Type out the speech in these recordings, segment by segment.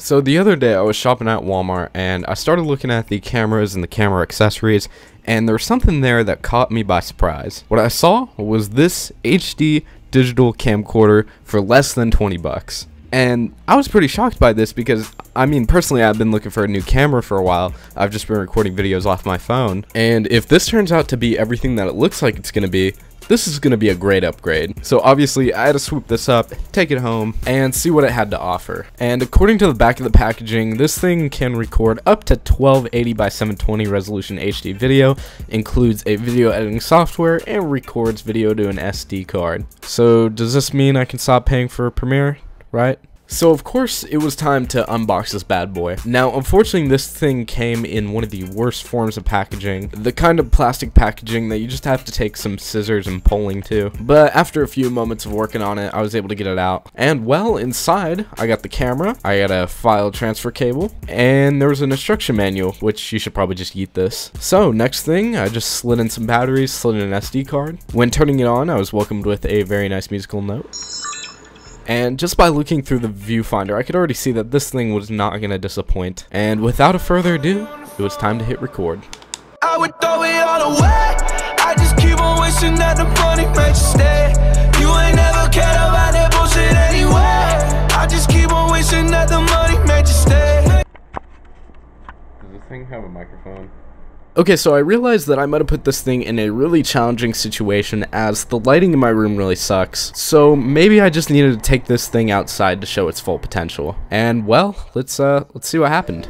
So the other day I was shopping at Walmart and I started looking at the cameras and the camera accessories and there was something there that caught me by surprise. What I saw was this HD digital camcorder for less than 20 bucks. And I was pretty shocked by this because, I mean, personally, I've been looking for a new camera for a while. I've just been recording videos off my phone. And if this turns out to be everything that it looks like it's going to be, this is going to be a great upgrade. So obviously I had to swoop this up, take it home, and see what it had to offer. And according to the back of the packaging, this thing can record up to 1280 by 720 resolution HD video, includes a video editing software, and records video to an SD card. So does this mean I can stop paying for Premiere, right? So of course it was time to unbox this bad boy. Now unfortunately this thing came in one of the worst forms of packaging, the kind of plastic packaging that you just have to take some scissors and pulling to. But after a few moments of working on it I was able to get it out. And well inside I got the camera, I got a file transfer cable, and there was an instruction manual which you should probably just eat this. So next thing I just slid in some batteries, slid in an SD card. When turning it on I was welcomed with a very nice musical note. And just by looking through the viewfinder, I could already see that this thing was not going to disappoint. And without a further ado, it was time to hit record. I would throw it all away. I just keep on wishing that the money made you stay. You ain't never cared about that bullshit anyway. I just keep on wishing that the money made you stay. Does this thing have a microphone? Okay, so I realized that I might have put this thing in a really challenging situation as the lighting in my room really sucks. So maybe I just needed to take this thing outside to show its full potential. And well, let's uh let's see what happened.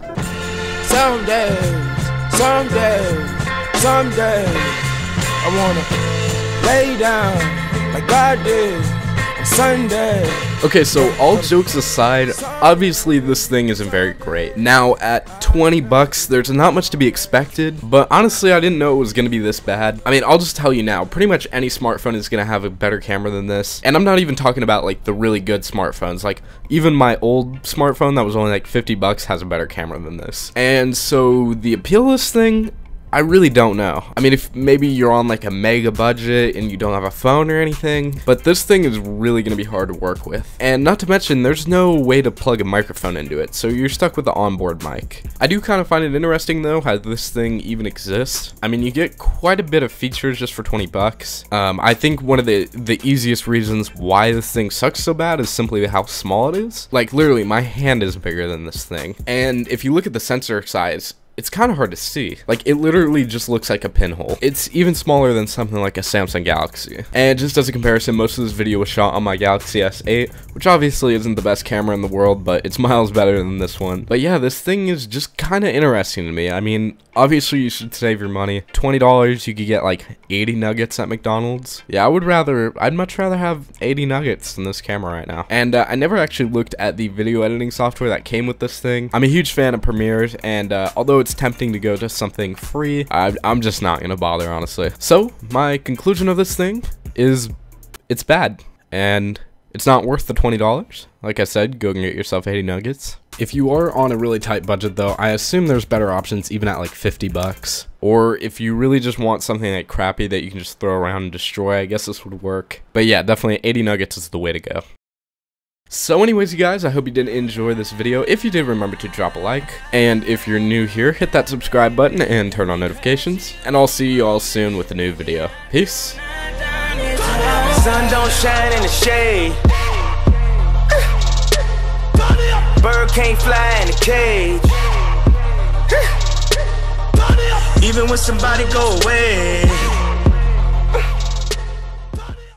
I wanna lay down like God did on Sunday. Okay, so all jokes aside, obviously this thing isn't very great. Now, at 20 bucks, there's not much to be expected, but honestly, I didn't know it was going to be this bad. I mean, I'll just tell you now, pretty much any smartphone is going to have a better camera than this, and I'm not even talking about, like, the really good smartphones. Like, even my old smartphone that was only, like, 50 bucks has a better camera than this. And so, the appeal of this thing, I really don't know. I mean, if maybe you're on like a mega budget and you don't have a phone or anything, but this thing is really going to be hard to work with. And not to mention, there's no way to plug a microphone into it, so you're stuck with the onboard mic. I do kind of find it interesting though, how this thing even exists. I mean, you get quite a bit of features just for 20 bucks. Um, I think one of the, the easiest reasons why this thing sucks so bad is simply how small it is. Like, literally, my hand is bigger than this thing. And if you look at the sensor size, it's kind of hard to see. Like, it literally just looks like a pinhole. It's even smaller than something like a Samsung Galaxy. And just as a comparison, most of this video was shot on my Galaxy S8, which obviously isn't the best camera in the world, but it's miles better than this one. But yeah, this thing is just kind of interesting to me. I mean, obviously you should save your money. $20, you could get like 80 nuggets at McDonald's. Yeah, I would rather, I'd much rather have 80 nuggets than this camera right now. And uh, I never actually looked at the video editing software that came with this thing. I'm a huge fan of Premiere, and uh, although it's it's tempting to go to something free, I, I'm just not to bother, honestly. So, my conclusion of this thing is it's bad, and it's not worth the $20. Like I said, go and get yourself 80 nuggets. If you are on a really tight budget though, I assume there's better options even at like 50 bucks. Or if you really just want something like crappy that you can just throw around and destroy, I guess this would work. But yeah, definitely 80 nuggets is the way to go. So anyways, you guys, I hope you did enjoy this video. If you did, remember to drop a like. And if you're new here, hit that subscribe button and turn on notifications. And I'll see you all soon with a new video. Peace. Sun don't shine in the shade. Bird can't fly in the cage. Even when somebody go away.